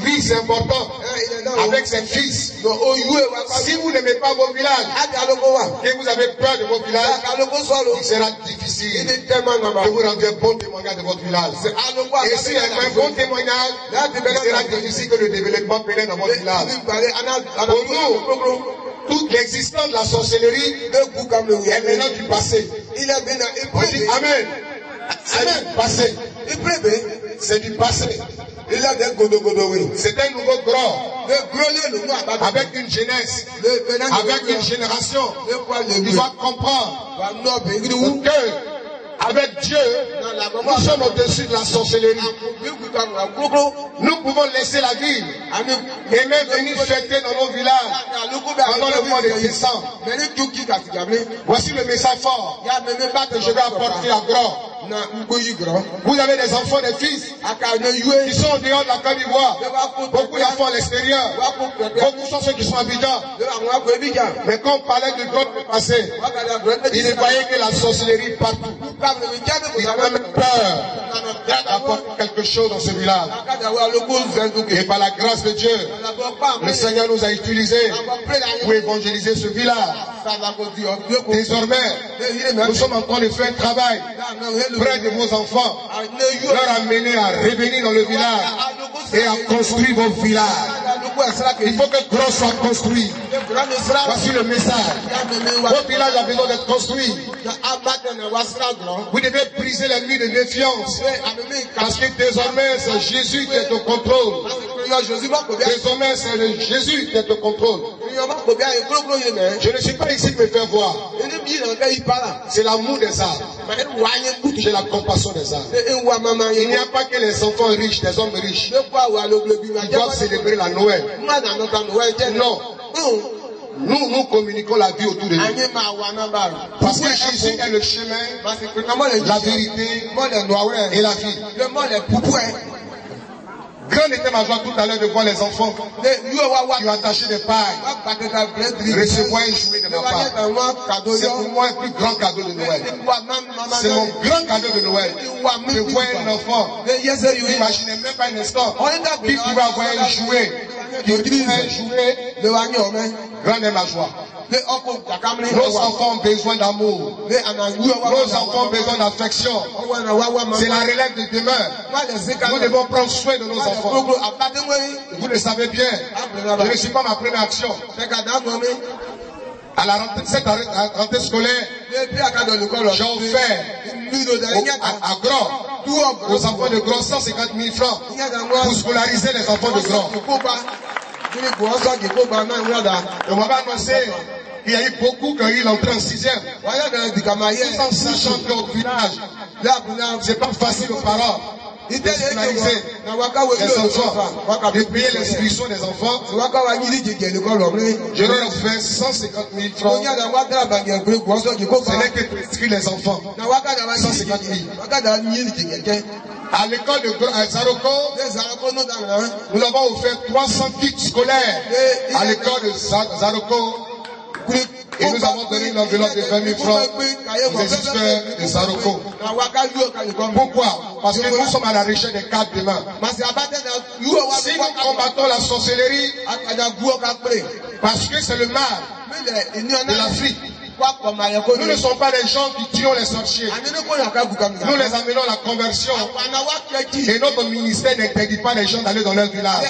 vie, c'est important. Avec ses fils. Si vous n'aimez pas vos villages, et vous avez peur de vos villages, il sera difficile de vous rendre un bon témoignage de votre village. Et si un bon témoignage, il sera difficile que le développement pénètre dans votre village. Pour nous, toute l'existence de la sorcellerie est maintenant du passé. On dit Amen. C'est du passé. C'est du passé. C'est un nouveau grand. Avec une jeunesse. Avec une génération. Il va comprendre. Que avec Dieu, nous sommes au-dessus de la sorcellerie. Nous pouvons laisser la ville et même venir fêter dans nos villages. Pendant le mois de décembre. Voici le message fort. Que je vais apporter à Grand. Vous avez des enfants, des fils qui sont en dehors de la Côte d'Ivoire. Beaucoup d'enfants à l'extérieur. Beaucoup sont ceux qui sont habitants. Mais quand on parlait du God passé, ils voyaient que la sorcellerie partout. Ils avaient même peur d'apporter quelque chose dans ce village. Et par la grâce de Dieu, le Seigneur nous a utilisés pour évangéliser ce village. Désormais, nous sommes en train de faire un travail près de vos enfants, leur amener à revenir dans le village et à construire vos villages. Il faut que Gros soit construit. Voici le message. Votre village a besoin d'être construit. Vous devez briser les nuits de défiance. Parce que désormais, c'est Jésus qui est au contrôle. Désormais, c'est Jésus qui est au contrôle. Je ne suis pas ici pour me faire voir. C'est l'amour des âmes. J'ai la compassion des âmes. Il n'y a pas que les enfants riches, des hommes riches. Ils doivent célébrer la Noël. Non. Nous, nous communiquons la vie autour de nous. Parce que Jésus est le chemin, la vérité et la vie. Grande était ma joie tout à l'heure de voir les enfants qui ont attaché des pailles, recevoir un jouet de ma part. C'est pour moi un plus grand cadeau de Noël. C'est mon grand cadeau de Noël. Je vois un enfant, imaginez même pas un instant, qui pouvait avoir un jouet, qui utilise un jouet, grande est ma joie. Nos enfants ont besoin d'amour. Nos enfants ont besoin d'affection. C'est la relève de demain. Nous devons prendre soin de nos enfants. Vous le savez bien. Je ne suis pas ma première action. À la rentrée, cette rentrée scolaire, j'ai offert à, à Grand, aux enfants de Grand, 150 000 francs. Pour scolariser les enfants de Grand. On va annoncer il y a eu beaucoup quand il est entré en sixième. Tout en sachant qu'au village, c'est pas facile aux parents les enfants, de payer l'instruction des enfants. Je leur offert 150 000 francs. Ce n'est que pour inscrire les enfants. 150 000. À l'école de Zaroko, nous avons offert 300 kits scolaires à l'école de Zaroko. Et nous avons donné l'enveloppe de 20 000 francs aux experts de Saroko. Pourquoi? Parce que nous sommes à la recherche des quatre demain. Si nous combattons la sorcellerie, parce que c'est le mal de l'Afrique. Nous ne sommes pas des gens qui tuent les sorciers. Nous les amenons à la conversion. Et notre ministère n'interdit pas les gens d'aller dans leur village.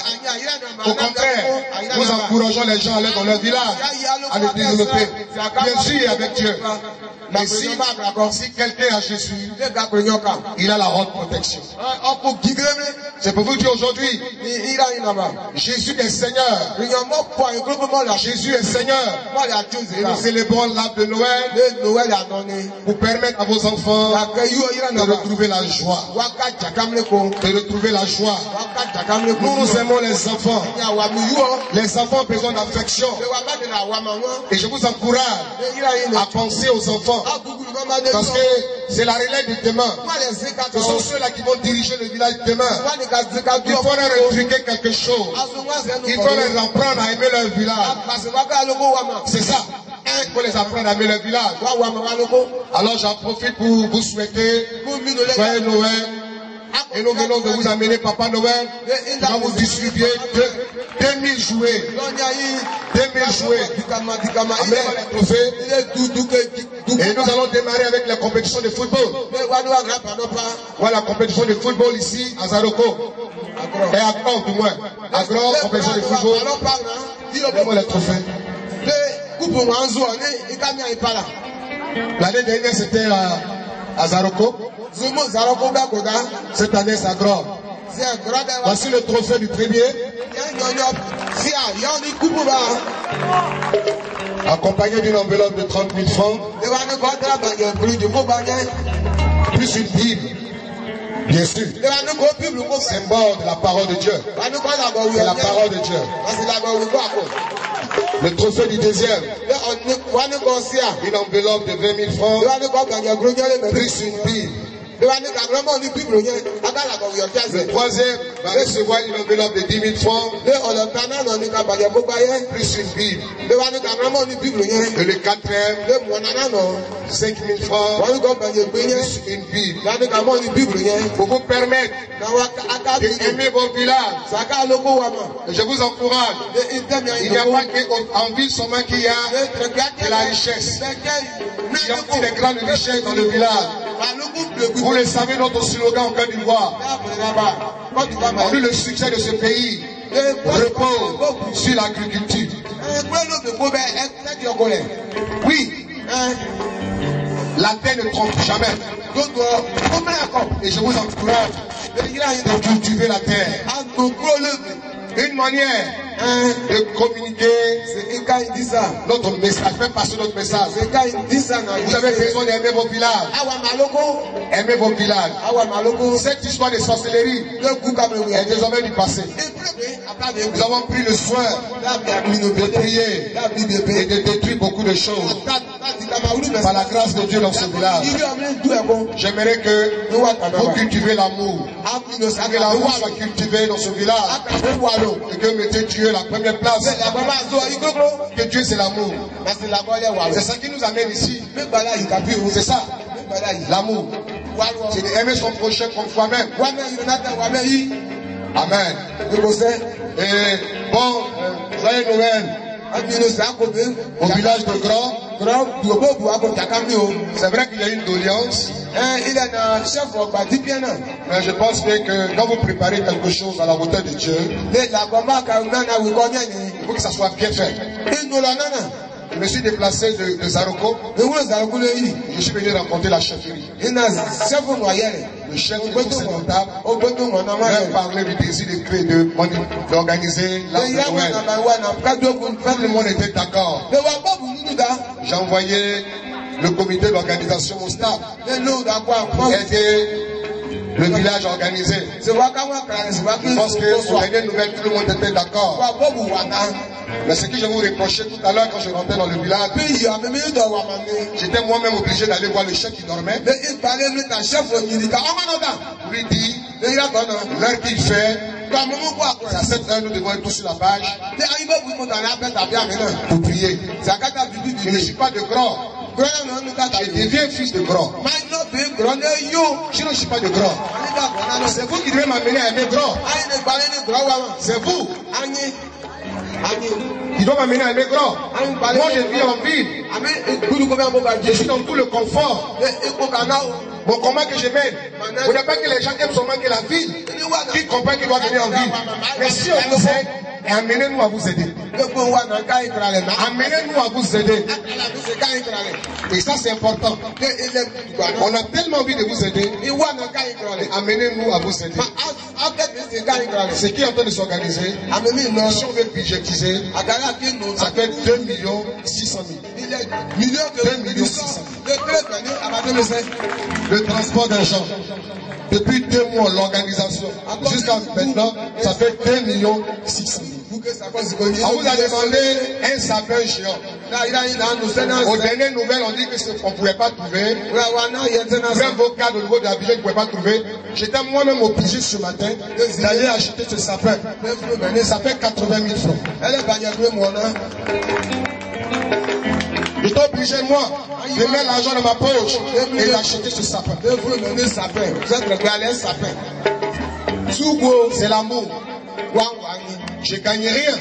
Au contraire, nous encourageons les gens à aller dans leur village, à les développer. Bien sûr, avec Dieu. Mais si, quelqu'un a Jésus, il a la haute protection. C'est pour vous dire aujourd'hui, Jésus est Seigneur. Jésus est Seigneur. Et nous célébrons l'arbre de Noël pour permettre à vos enfants de retrouver la joie. De retrouver la joie. Nous nous aimons les enfants. Les enfants ont besoin d'affection. Et je vous encourage à penser aux enfants. Parce que c'est la relève de demain. Ce sont ceux-là qui vont diriger le village demain. Il faut leur inculquer quelque chose. Il faut leur apprendre à aimer leur village. C'est ça. Il faut les apprendre à aimer leur village. Alors j'en profite pour vous souhaiter joyeux Noël Et nous venons de vous amener Papa Noël. Nous va vous distribuer 2000 jouets. 2000 jouets. Les. Et nous allons démarrer avec la compétition de football. Voilà la compétition de football ici à Zaroko. Et à Grand du moins. À Grand, compétition de football. Donne-moi les trophées. L'année dernière, c'était à, à Zaroko. Cette année, c'est à Grand. Voici le trophée du premier. Accompagné d'une enveloppe de 30 000 francs. Plus une Bible. Bien sûr. Symbole de la parole de Dieu. C'est la parole de Dieu. Le trophée du deuxième. Une enveloppe de 20 000 francs. Plus une Bible. Le troisième va recevoir une enveloppe de 10 000 francs. Plus une Bible. Et le quatrième, 5 000 francs. Plus une Bible. Pour vous permettre d'aimer vos villages. Je vous encourage. Il n'y a pas qu'en ville seulement qu'il y a de la richesse. Il y a aussi des grandes richesses dans le village. Vous le savez, notre slogan en Côte d'Ivoire. Le succès de ce pays repose sur l'agriculture. Oui. La terre ne trompe jamais. Et je vous encourage de cultiver la terre. Une manière de communiquer notre message, faire passer notre message. Vous avez besoin d'aimer vos villages. Aimer vos villages. Cette histoire de sorcellerie est désormais du passé. Nous avons pris le soin de prier et de détruire beaucoup de choses par la grâce de Dieu dans ce village. J'aimerais que vous cultivez l'amour. Que l'amour soit cultivé dans ce village. Et que mettez Dieu la première place. Que Dieu c'est l'amour. C'est ça qui nous amène ici. C'est ça. L'amour. C'est d'aimer son prochain comme soi-même. Amen. Et bon, joyeux Noël. Au village de Grand. C'est vrai qu'il y a une doléance. Mais je pense bien que quand vous préparez quelque chose à la hauteur de Dieu, il faut que ça soit bien fait. Je me suis déplacé de, de Zaroko. Je suis venu rencontrer la chefferie. Le chef de m'a parlé du désir de créer, de- d'organiser la Noël. Tout le monde était d'accord. J'ai envoyé le comité d'organisation au stade. Aider le village organisé. Je pense que pour dernière nouvelle, tout le monde était d'accord. Mais ce que je vous reprochais tout à l'heure quand je rentrais dans le village, j'étais moi-même obligé d'aller voir le chef qui dormait. Pour lui dire, l'heure qu'il fait, c'est à cette heure nous devons être tous sur la page. Pour prier. Je ne suis pas de grand. Je deviens fils de grand. Je ne suis pas de grand. C'est vous qui devez m'amener à aimer grand. C'est vous qui devez m'amener à grand. Moi, je vis en ville. Je suis dans tout le confort. Bon, comment que je mène Vous n'avez pas que les gens aiment seulement que la ville, qui comprennent qu'ils doivent venir en ville. Mais si on vous aide, amenez-nous à vous aider. Amenez-nous à vous aider. Et ça, c'est important. On a tellement envie de vous aider. Amenez-nous à vous aider. Ce qui est en train de s'organiser, si on veut budgétiser, ça fait 2 millions 600 000. 2 millions 600 Le transport d'argent. Depuis deux mois, l'organisation. Jusqu'à maintenant, ça fait 2 millions 600 000. On vous a demandé un sapin géant. Aux dernières nouvelles, on dit que c'est- on ne pouvait pas trouver. Même vos cadres au niveau de la on ne pouvait pas trouver. J'étais moi-même obligé ce matin d'aller acheter ce sapin. Ça fait 80 000 francs. J'étais obligé, moi, de mettre l'argent dans ma poche et d'acheter ce sapin. C'est l'amour. Je gagne rien.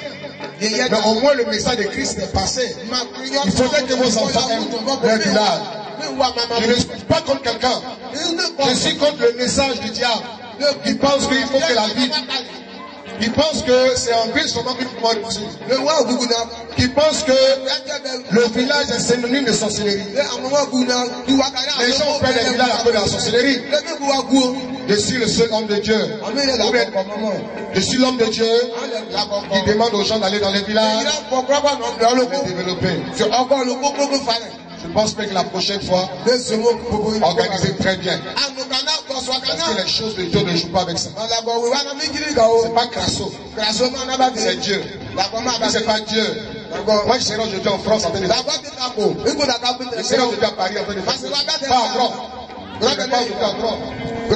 Mais au moins le message de Christ est passé. Il faudrait que vos enfants aiment leur village. Je ne suis pas contre quelqu'un. Je suis contre le message du diable. Il pense qu'il faut que la vie il pense que c'est en ville seulement Qui pense que le village est synonyme de sorcellerie. Les gens prennent les villages à cause de la sorcellerie. Je suis le seul homme de Dieu. Je suis l'homme de Dieu qui demande aux gens d'aller dans les villages les développer. Je pense que la prochaine fois, organisez très bien. Parce que les choses de Dieu ne jouent pas avec ça. C'est pas Crasso. C'est Dieu. C'est pas Dieu. Moi, je serai aujourd'hui en France en train de Je serai aujourd'hui à Paris en train de Pas encore.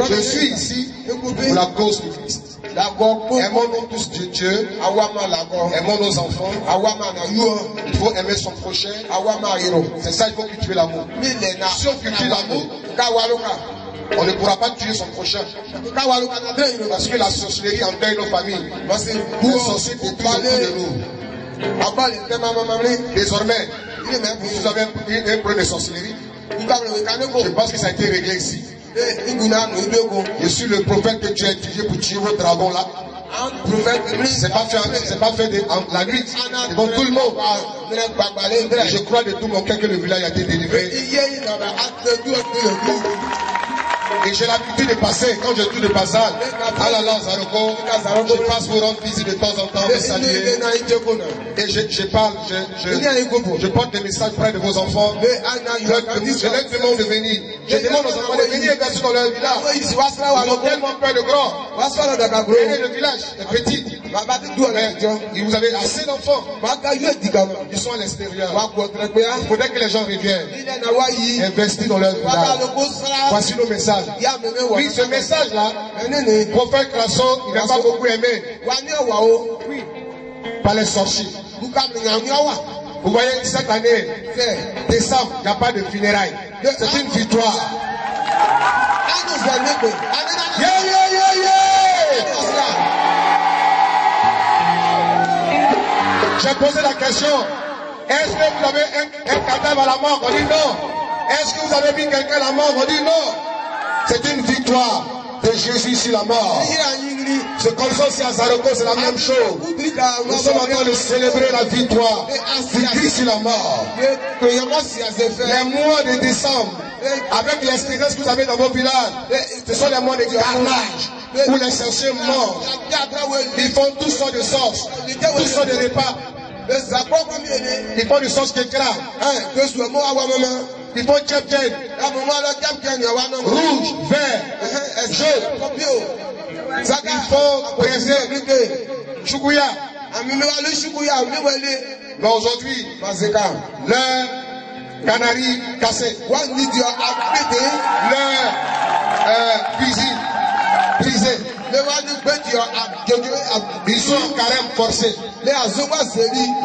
Je suis ici pour la cause du Christ. Aimons-nous tous Dieu. Aimons nos enfants. Il faut aimer son prochain. C'est ça, il faut cultiver l'amour. Si on cultive l'amour, on ne pourra pas tuer son prochain. Parce que la sorcellerie endeuille nos familles. Les sorciers détruisent autour de nous. Désormais, vous avez un problème de sorcellerie. Je pense que ça a été réglé ici. Je suis le prophète que tu as utilisé pour tuer vos dragons là. C'est pas fait, c'est pas fait de, en, la nuit devant tout le monde. Et je crois de tout mon cœur que le village a été délivré. Et j'ai l'habitude de passer, quand je suis de passage, à la Lazaroko, je passe pour rendre visite de temps en temps, me saluer. Et je, je parle, je, je, je, porte des messages près de vos enfants. Je leur demande de venir. Je demande aux enfants de venir verser dans leur village. Ils ont tellement peur de grand. Et le village est petit. Et vous avez assez d'enfants. Ils sont à l'extérieur. Il faudrait que les gens reviennent. Investir dans leur village. Voici nos messages. Oui, ce message-là, prophète Crasson, il n'a pas beaucoup aimé. Oui. Par les sorciers. Vous voyez, cette année, décembre, il n'y a pas de funérailles. C'est une victoire. Yeah, yeah, yeah, yeah. J'ai posé la question. Est-ce que vous avez un, un cadavre à la mort? On dit non. Est-ce que vous avez mis quelqu'un à la mort? On dit non. C'est une victoire de Jésus sur la mort. C'est comme ça aussi à Zaroko, c'est la même chose. Nous sommes en train de célébrer la victoire du Christ sur la mort. Les mois de décembre, avec l'expérience que vous avez dans vos villages, ce sont les mois de carnage où les sorciers mangent. Ils font toutes sortes de sauces, toutes sortes de repas. Ils font des sauces qui crament. Il faut tchep Rouge, vert, jaune. Il faut préserver. Choukouya. Mais aujourd'hui, le canari cassé. Le euh, cuisine brisé. Ils sont en carême forcé.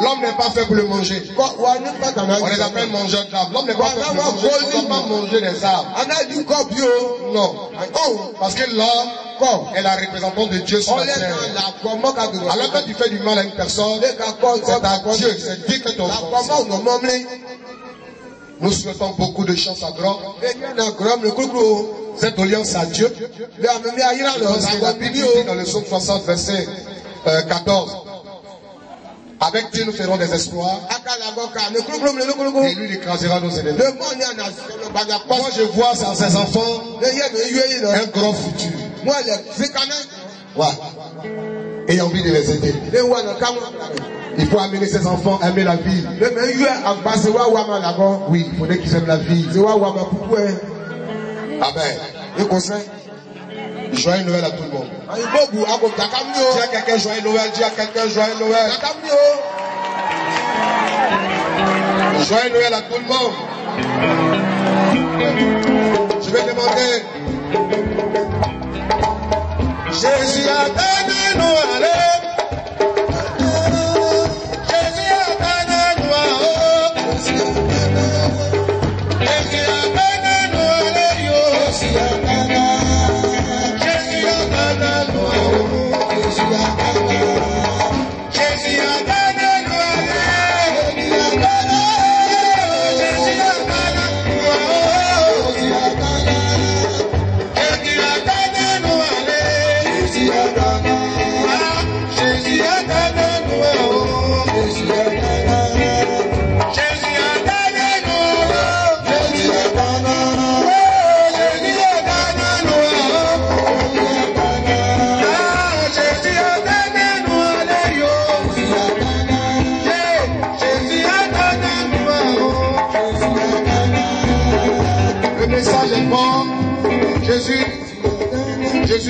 L'homme n'est pas fait pour le manger. On les appelle mangeurs d'arbres. L'homme n'est pas fait pour le manger. On ne pas manger des arbres. Non. Parce que l'homme est la représentante de Dieu sur la terre. Alors quand tu fais du mal à une personne, c'est à Dieu. C'est Dieu que ton Nous souhaitons beaucoup de chance à Grand. Cette alliance à Dieu. Dit dans le psaume 60, verset euh, 14. Avec Dieu, nous ferons des exploits. Et lui écrasera nos ennemis. Moi, je vois dans ses enfants un grand futur. Ouais. Et envie de les aider. Il faut amener ses enfants à aimer la vie. Oui, il faudrait qu'ils aiment la vie. Amen. Joyeux Noël à tout le monde. Dis à quelqu'un joyeux dis quelqu'un joyeux Noël. Joyeux Noël à tout le monde. Je vais demander. Jésus a donné Noël.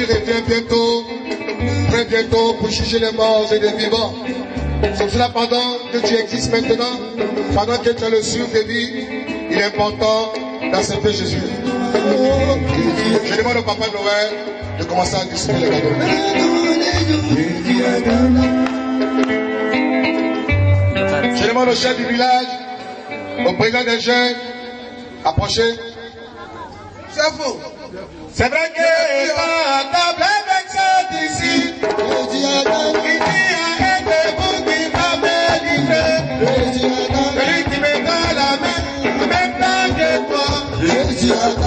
Jésus revient bientôt, très bientôt, pour juger les morts et les vivants. C'est cela pendant que tu existes maintenant, pendant que tu as le sur de vie, il est important d'accepter Jésus. Je demande au papa Noël de commencer à distribuer les cadeaux. Je demande au chef du village, au président des jeunes, approchez. C'est faux. C'est vrai que la table avec ça d'ici, il y a un de vous qui va me livrer. Celui qui me tend la main, en même temps que toi.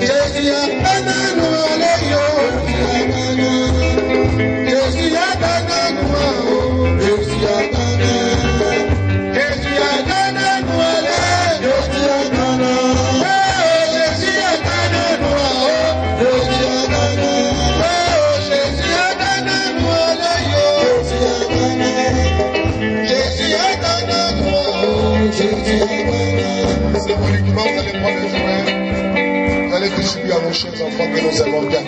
Jésus a Symboliquement, vous allez prendre les